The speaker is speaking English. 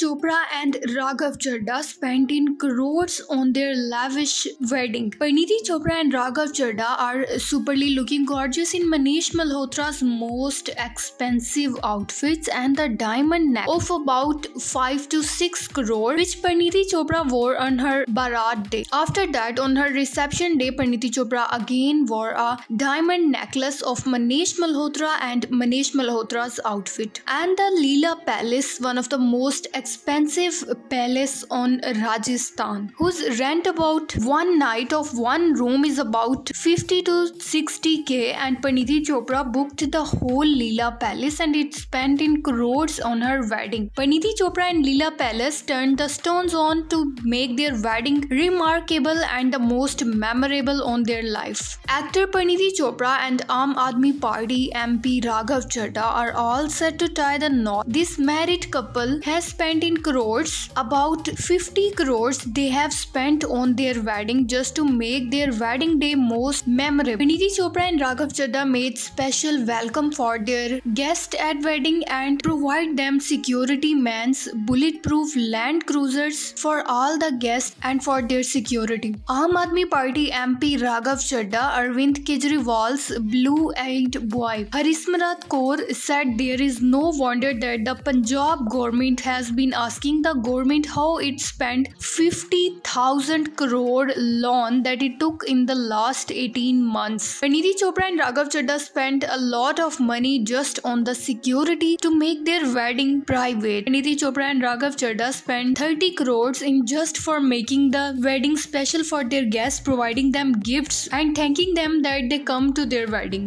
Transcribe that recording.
Chopra and Raghav Chadha spent in crores on their lavish wedding. Parineeti Chopra and Raghav Chadha are superly looking gorgeous in Manish Malhotra's most expensive outfits and the diamond neck of about 5 to 6 crore which Parineeti Chopra wore on her Barat day. After that, on her reception day, Parineeti Chopra again wore a diamond necklace of Manish Malhotra and Manish Malhotra's outfit. And the Leela Palace, one of the most expensive palace on Rajasthan, whose rent about one night of one room is about 50 to 60k and Parineeti Chopra booked the whole Leela Palace and it spent in crores on her wedding. Parineeti Chopra and Leela Palace turned the stones on to make their wedding remarkable and the most memorable on their life. Actor Parineeti Chopra and Aam Aadmi Party MP Raghav Chadha are all set to tie the knot. This married couple has spent crores, about 50 crores they have spent on their wedding just to make their wedding day most memorable. Parineeti Chopra and Raghav Chadha made special welcome for their guests at wedding and provide them security mans, bulletproof land cruisers for all the guests and for their security. Aam Aadmi Party MP Raghav Chadha, Arvind Kejriwal's blue-eyed boy, Harsimrat Kaur said there is no wonder that the Punjab government has been asking the government how it spent 50,000 crore loan that it took in the last 18 months. Parineeti Chopra and Raghav Chadha spent a lot of money just on the security to make their wedding private. Parineeti Chopra and Raghav Chadha spent 30 crores in just for making the wedding special for their guests, providing them gifts and thanking them that they come to their wedding.